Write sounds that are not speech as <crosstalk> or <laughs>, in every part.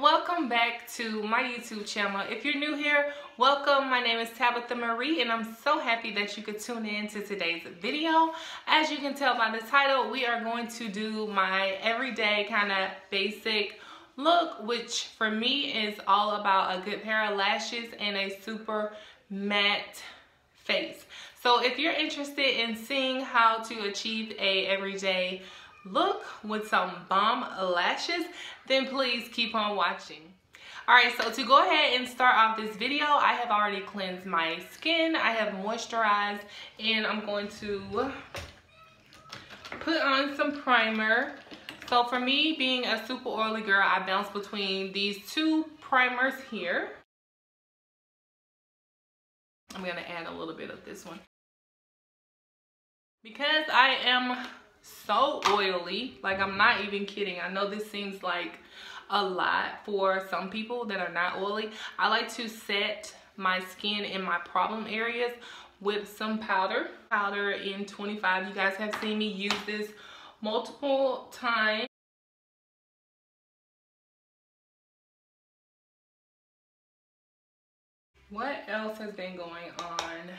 welcome back to my YouTube channel. If you're new here, welcome. My name is Tabitha Marie and I'm so happy that you could tune in to today's video. As you can tell by the title, we are going to do my everyday kind of basic look, which for me is all about a good pair of lashes and a super matte face. So if you're interested in seeing how to achieve a everyday look with some bomb lashes, then please keep on watching. Alright, so to go ahead and start off this video, I have already cleansed my skin. I have moisturized and I'm going to put on some primer. So for me, being a super oily girl, I bounce between these two primers here. I'm going to add a little bit of this one. Because I am so oily. Like I'm not even kidding. I know this seems like a lot for some people that are not oily. I like to set my skin in my problem areas with some powder. Powder in 25. You guys have seen me use this multiple times. What else has been going on?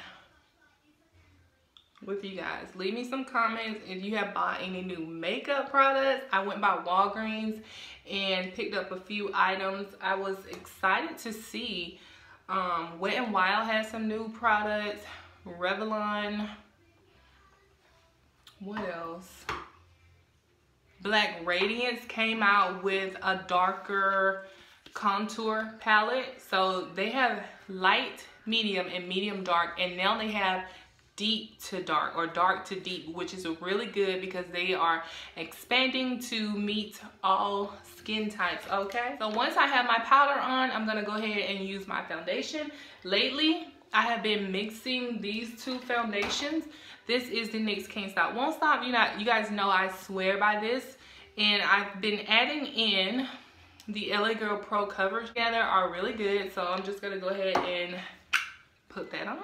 With you guys. Leave me some comments if you have bought any new makeup products. I went by Walgreens and picked up a few items. I was excited to see um, Wet n Wild has some new products. Revlon. What else? Black Radiance came out with a darker contour palette. So they have light, medium, and medium dark. And now they have deep to dark or dark to deep which is really good because they are expanding to meet all skin types okay? So once I have my powder on I'm gonna go ahead and use my foundation. Lately I have been mixing these two foundations. This is the NYX Can't Stop Won't Stop. You know you guys know I swear by this. And I've been adding in the LA Girl Pro coverage together are really good so I'm just gonna go ahead and put that on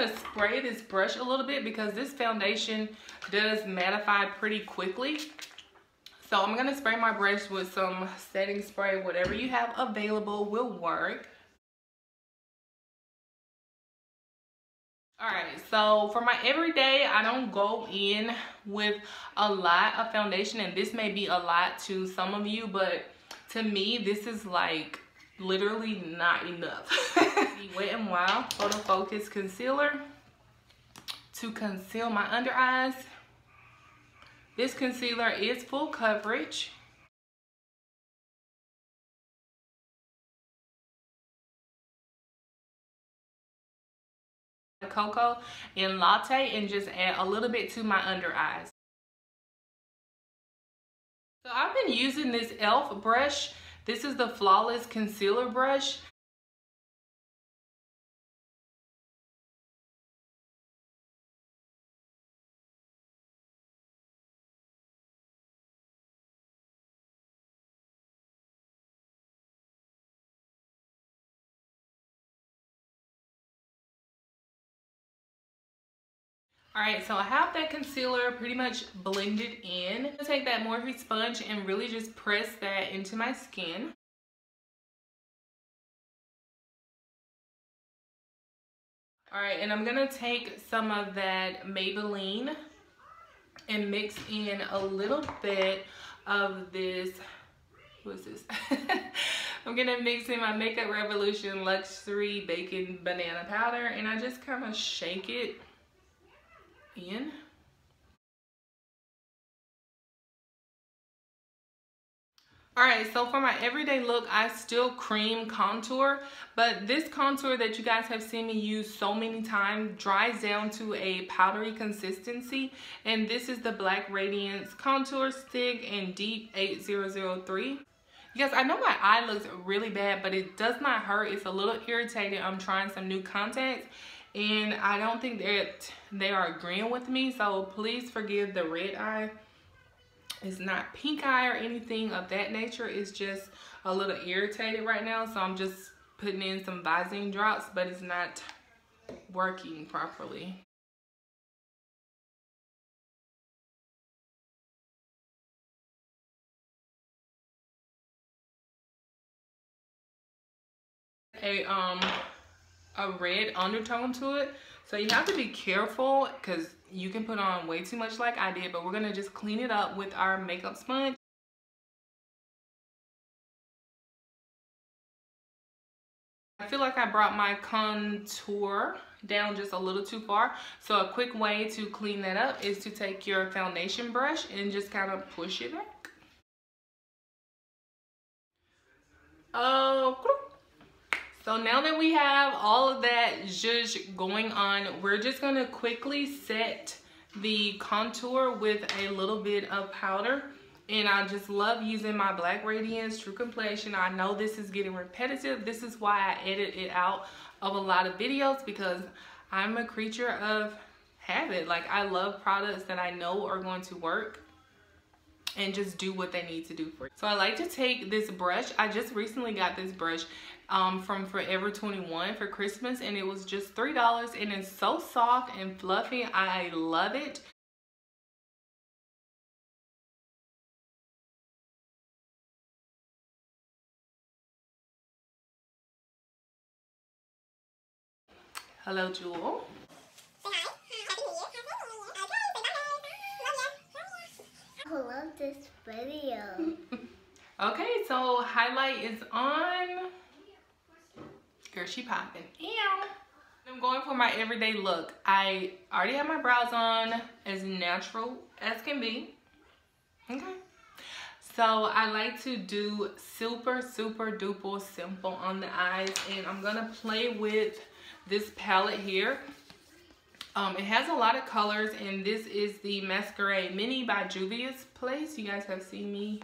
gonna spray this brush a little bit because this foundation does mattify pretty quickly. So I'm gonna spray my brush with some setting spray. Whatever you have available will work. Alright, so for my everyday, I don't go in with a lot of foundation and this may be a lot to some of you, but to me, this is like literally not enough. <laughs> the Wet n Wild Photo Focus Concealer to conceal my under eyes. This concealer is full coverage. cocoa and latte and just add a little bit to my under eyes. So I've been using this e.l.f. brush this is the Flawless Concealer Brush. All right, so I have that concealer pretty much blended in. I'm gonna take that Morphe sponge and really just press that into my skin. All right, and I'm gonna take some of that Maybelline and mix in a little bit of this, what's this? <laughs> I'm gonna mix in my Makeup Revolution Luxury Baking Banana Powder and I just kind of shake it in. Alright, so for my everyday look, I still cream contour, but this contour that you guys have seen me use so many times dries down to a powdery consistency, and this is the Black Radiance Contour Stick in Deep 8003. Yes, I know my eye looks really bad, but it does not hurt. It's a little irritating. I'm trying some new contacts, and I don't think that they are agreeing with me so please forgive the red eye. It's not pink eye or anything of that nature. It's just a little irritated right now so I'm just putting in some Visine drops but it's not working properly. A um a red undertone to it. So you have to be careful because you can put on way too much like I did, but we're gonna just clean it up with our makeup sponge. I feel like I brought my contour down just a little too far. So a quick way to clean that up is to take your foundation brush and just kind of push it back. Oh, so now that we have all of that zhuzh going on, we're just gonna quickly set the contour with a little bit of powder. And I just love using my Black Radiance True Complexion. I know this is getting repetitive. This is why I edit it out of a lot of videos because I'm a creature of habit. Like I love products that I know are going to work and just do what they need to do for you. So I like to take this brush. I just recently got this brush um, from Forever 21 for Christmas and it was just $3 and it's so soft and fluffy. I love it. Hello, Jewel. Love this video. <laughs> okay, so highlight is on. Girl, she popping. Yeah. I'm going for my everyday look. I already have my brows on as natural as can be. Okay. So I like to do super, super duper simple on the eyes. And I'm going to play with this palette here. Um, it has a lot of colors and this is the Masquerade Mini by Juvia's Place. You guys have seen me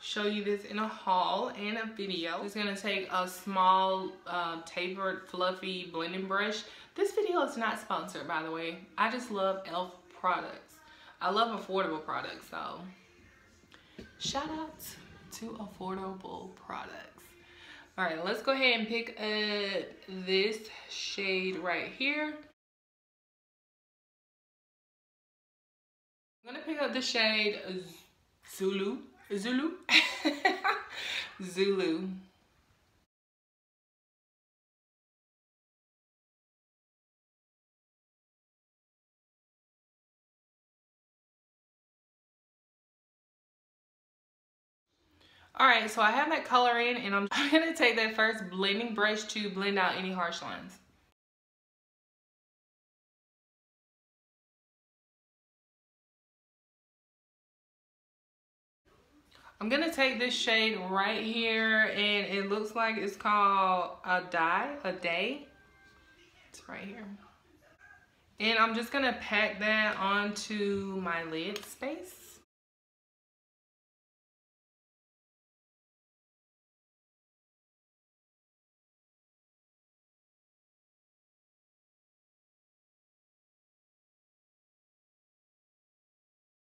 show you this in a haul and a video. Just gonna take a small uh, tapered fluffy blending brush. This video is not sponsored by the way. I just love e.l.f. products. I love affordable products so shout out to affordable products. All right, let's go ahead and pick up this shade right here. I'm gonna pick up the shade Zulu. Zulu? <laughs> Zulu. All right, so I have that color in and I'm <laughs> gonna take that first blending brush to blend out any harsh lines. I'm gonna take this shade right here and it looks like it's called a dye, a day. It's right here. And I'm just gonna pack that onto my lid space.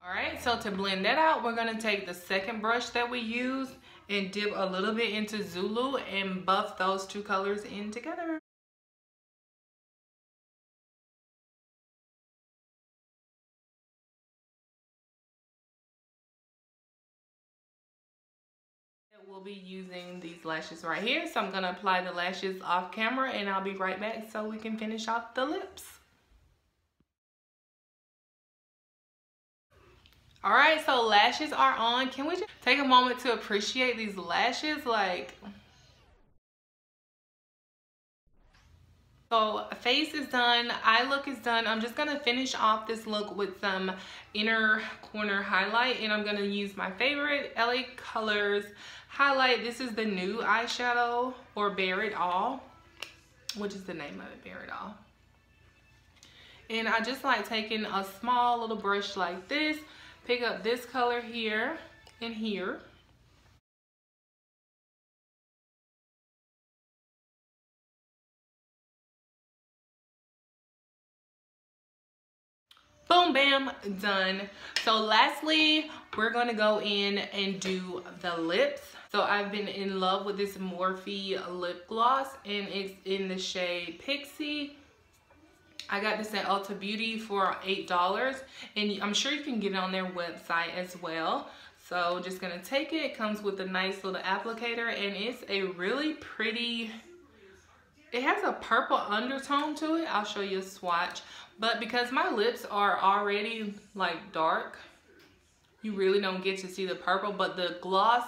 All right, so to blend that out, we're gonna take the second brush that we used and dip a little bit into Zulu and buff those two colors in together. We'll be using these lashes right here. So I'm gonna apply the lashes off camera and I'll be right back so we can finish off the lips. All right, so lashes are on. Can we just take a moment to appreciate these lashes? Like, so face is done, eye look is done. I'm just gonna finish off this look with some inner corner highlight and I'm gonna use my favorite LA Colors highlight. This is the new eyeshadow or Bare It All, which is the name of it, Bare It All. And I just like taking a small little brush like this pick up this color here and here. Boom, bam, done. So lastly, we're gonna go in and do the lips. So I've been in love with this Morphe lip gloss and it's in the shade Pixie. I got this at Ulta Beauty for $8 and I'm sure you can get it on their website as well. So just gonna take it, it comes with a nice little applicator and it's a really pretty it has a purple undertone to it. I'll show you a swatch. But because my lips are already like dark, you really don't get to see the purple. But the gloss,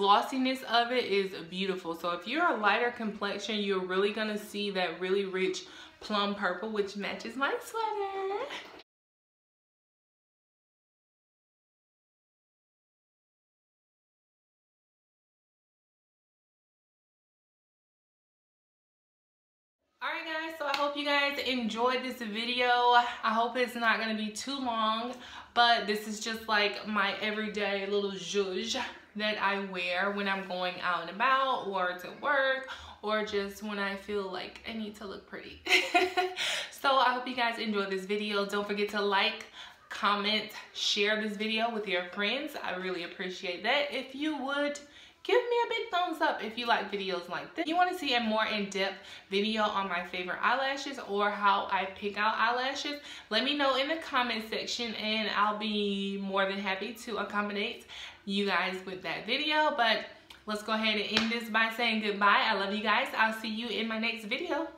glossiness of it is beautiful. So if you're a lighter complexion, you're really gonna see that really rich plum purple, which matches my sweater. Alright guys, so I hope you guys enjoyed this video. I hope it's not going to be too long, but this is just like my everyday little zhuzh that I wear when I'm going out and about or to work or just when I feel like I need to look pretty. <laughs> so I hope you guys enjoyed this video. Don't forget to like, comment, share this video with your friends. I really appreciate that. If you would, give me a big thumbs up if you like videos like this. If you want to see a more in-depth video on my favorite eyelashes or how I pick out eyelashes, let me know in the comment section and I'll be more than happy to accommodate you guys with that video. But let's go ahead and end this by saying goodbye. I love you guys. I'll see you in my next video.